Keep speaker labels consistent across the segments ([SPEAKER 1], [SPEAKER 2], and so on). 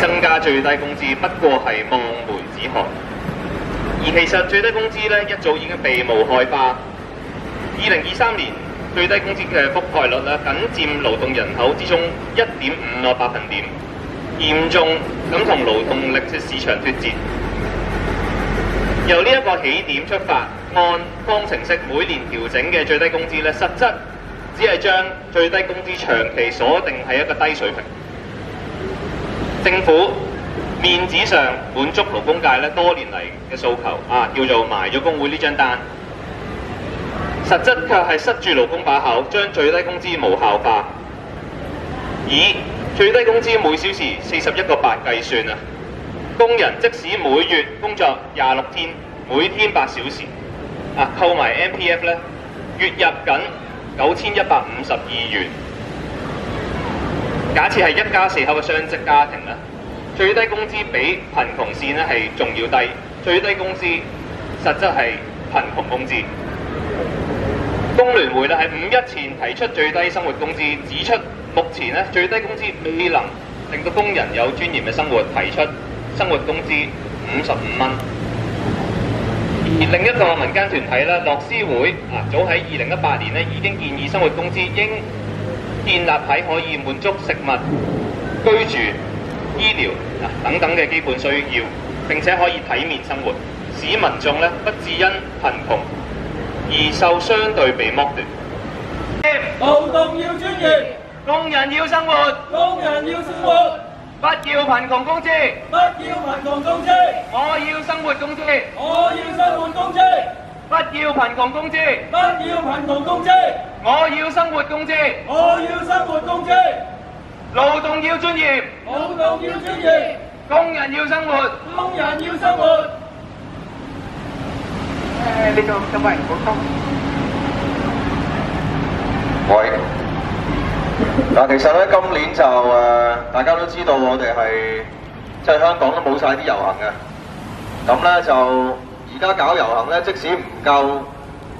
[SPEAKER 1] 增加最低工資不過係望梅止渴，而其實最低工資咧一早已經被無害化。二零二三年最低工資嘅覆蓋率咧，僅佔勞動人口之中一點五個百分點，嚴重咁同勞動力嘅市場脱節。由呢一個起點出發，按方程式每年調整嘅最低工資咧，實質只係將最低工資長期鎖定喺一個低水平。政府面子上滿足勞工界咧多年嚟嘅訴求，啊叫做埋咗工會呢張單，實質卻係塞住勞工把口，將最低工資無效化，以最低工資每小時四十一個八計算啊！工人即使每月工作廿六天，每天八小時，啊扣埋 M P F 咧，月入緊九千一百五十二元。假設係一家四口嘅雙職家庭咧，最低工資比貧窮線咧係仲要低，最低工資實質係貧窮工資。工聯會咧喺五一前提出最低生活工資，指出目前咧最低工資未能令到工人有尊嚴嘅生活，提出生活工資五十五蚊。而另一個民間團體咧，樂施會啊，早喺二零一八年咧已經建議生活工資應建立喺可以滿足食物、居住、醫療啊等等嘅基本需要，並且可以體面生活，使民眾咧不致因貧窮而受相對被剝奪。
[SPEAKER 2] 勞動要專業，
[SPEAKER 1] 工人要生活，
[SPEAKER 2] 工人要生活，
[SPEAKER 1] 不要貧窮工資。
[SPEAKER 2] 不要貧窮工資，
[SPEAKER 1] 我要生活工資，
[SPEAKER 2] 我要生活工資，
[SPEAKER 1] 不要貧窮工資。
[SPEAKER 2] 不要貧窮工資，
[SPEAKER 1] 我要生活工資，
[SPEAKER 2] 我要生活工資，
[SPEAKER 1] 勞動要專業，
[SPEAKER 2] 勞動要專業，
[SPEAKER 1] 工人要生活。
[SPEAKER 2] 工人要生活。
[SPEAKER 3] 誒，呢個咁為人股東。
[SPEAKER 4] 喂，嗱，其實咧今年就誒、呃大家都知道我哋係即係香港都冇晒啲遊行嘅，咁咧就而家搞遊行咧，即使唔夠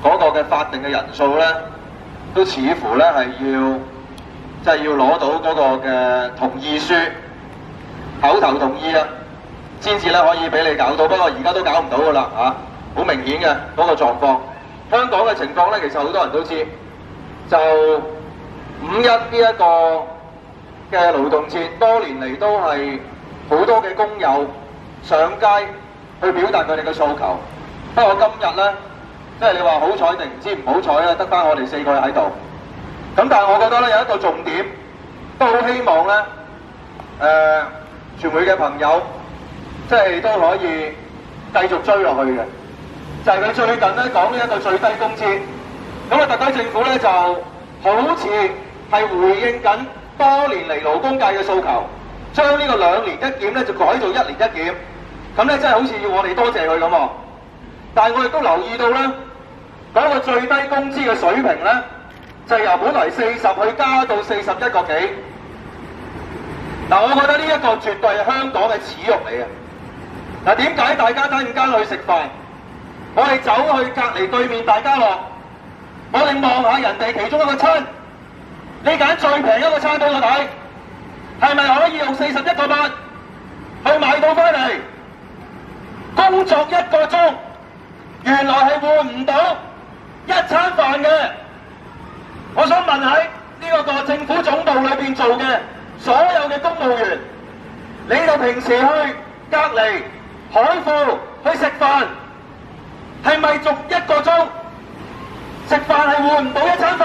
[SPEAKER 4] 嗰個嘅法定嘅人數咧，都似乎咧係要即係、要攞到嗰個嘅同意書，口頭同意啊，先至咧可以俾你搞到。不過而家都搞唔到噶啦嚇，好、明顯嘅嗰個狀況。香港嘅情況咧，其實好多人都知。就五一呢一個嘅勞動節，多年嚟都係好多嘅工友上街去表達佢哋嘅訴求。不過今日呢，即係你話好彩定唔知唔好彩咧，得翻我哋四個人喺度。咁但係我覺得咧有一個重點，都好希望呢誒、呃、傳媒嘅朋友即係都可以繼續追落去嘅。就係佢最近咧講呢一個最低工資。咁啊，特區政府咧就好似係回應緊多年嚟勞工界嘅訴求，將呢個兩年一檢咧就改做一年一檢，咁咧真係好似要我哋多謝佢咁喎。但係我亦都留意到咧，嗰、個最低工資嘅水平咧，就由本來四十去加到四十一個幾。嗱，我覺得呢一個絕對係香港嘅恥辱嚟嘅。嗱，點解大家等陣間去食飯，我哋走去隔離對面大家樂？我哋望下人哋其中一個餐，你揀最平一個餐俾我睇，係咪可以用四十一個八去買到翻嚟？工作一個鐘，原來係換唔到一餐飯嘅。我想問喺呢個個政府總部裏邊做嘅所有嘅公務員，你哋平時去隔離海富去食飯，係咪逐一個鐘？食飯係換唔到一餐飯，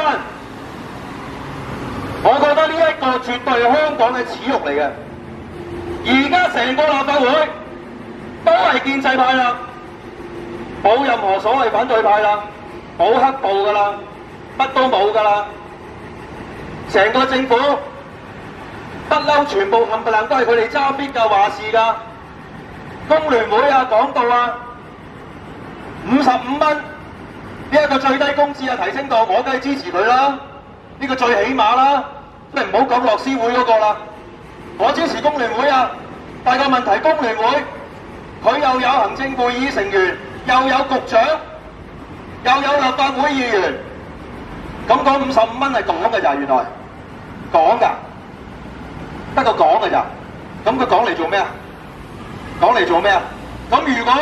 [SPEAKER 4] 我覺得呢一個絕對係香港嘅恥辱嚟嘅。而家成個立法會都係建制派啦，冇任何所謂反對派啦，冇黑暴噶啦，乜都冇噶啦。成個政府不嬲，全部冚唪唥都係佢哋揸 fit 㗎話事㗎。工聯會啊講到啊，五十五蚊。呢一個最低工資啊提升到，我梗係支持佢啦。呢、個最起碼啦，你唔好講樂施會嗰個啦。我支持工聯會啊，但係個問題工聯會佢又有行政會議成員，又有局長，又有立法會議員。咁講五十五蚊係講嘅咋，原來講㗎，得個講嘅咋。咁佢講嚟做咩啊？講嚟做咩啊？咁如果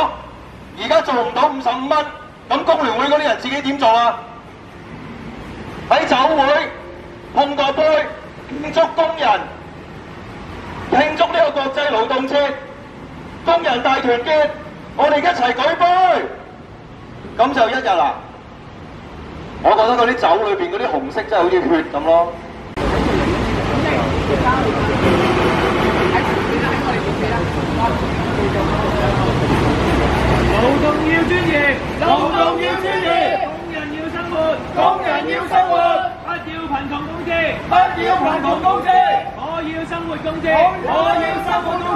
[SPEAKER 4] 而家做唔到五十五蚊，咁工聯會嗰啲人自己點做啊？喺酒會碰個杯，慶祝工人，慶祝呢個國際勞動節，工人大團結，我哋一齊舉杯，咁就一日啦。我覺得嗰啲酒裏邊嗰啲紅色真係好似血咁咯。
[SPEAKER 2] 勞動要專業，勞動要專業，工人要生活，工人要生活，不要貧窮工資，不要貧窮工資，我要生活工資，我要生活工，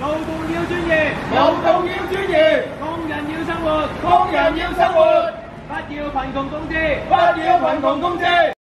[SPEAKER 2] 勞動要專業，勞動要專業，工人要生活，工人要生活，不要貧窮工资，不要貧窮工資。